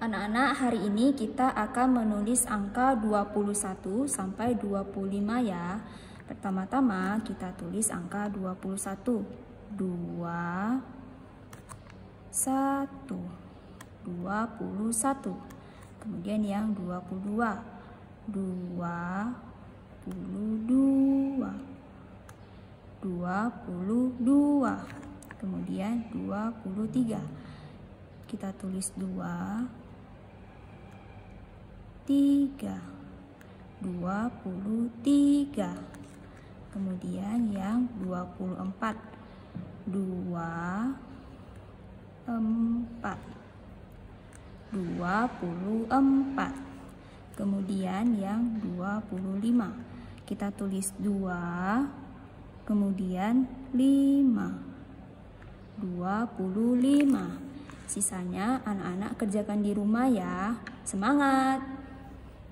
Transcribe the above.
Anak-anak, hari ini kita akan menulis angka 21 sampai 25 ya. Pertama-tama kita tulis angka 21. 2 1 21. Kemudian yang 22. 22 22 kemudian 23 kita tulis 2 tiga. Dua puluh tiga. Kemudian yang dua puluh empat. Dua empat. Dua puluh empat. Kemudian yang dua puluh lima. Kita tulis dua kemudian lima. Dua puluh lima. Sisanya anak-anak kerjakan di rumah ya. Semangat